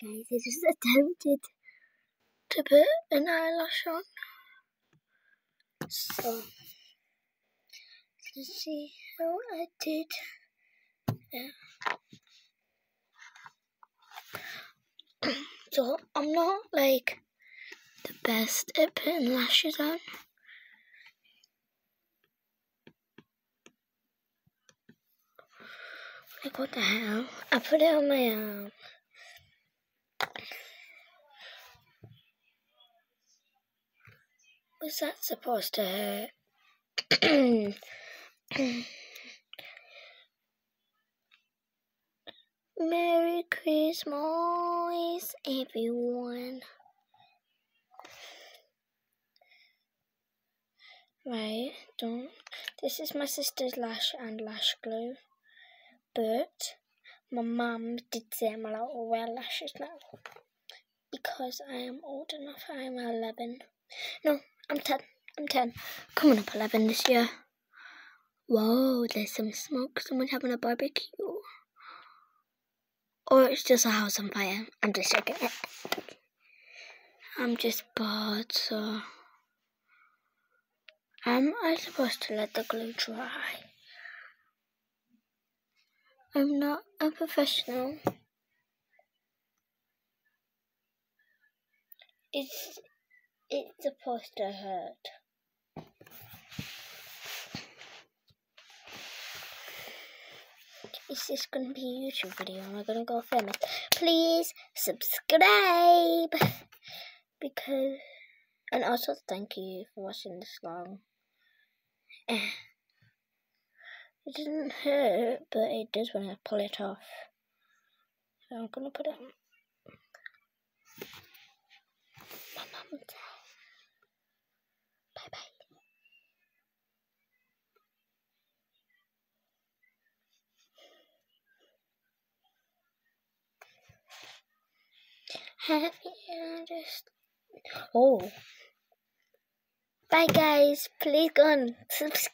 guys, I just attempted to put an eyelash on. So, let's see how I did. Yeah. so, I'm not like the best at putting lashes on. Like, what the hell? I put it on my arm. Was that supposed to hurt? Merry Christmas, everyone. Right, don't. This is my sister's lash and lash glue. But my mum did say allowed to wear lashes now. Because I am old enough, I'm 11. No, I'm 10. I'm 10. Coming up 11 this year. Whoa, there's some smoke. Someone's having a barbecue. Or it's just a house on fire. I'm just it. I'm just bored, so. Am I supposed to let the glue dry? I'm not a professional. It's it's supposed to hurt. Is this going to be a YouTube video? Am I going to go it? Please subscribe! Because, and also thank you for watching this long. Eh. It didn't hurt, but it does when I pull it off. So I'm to put it My mum's Bye bye. Happy just oh bye guys please go and subscribe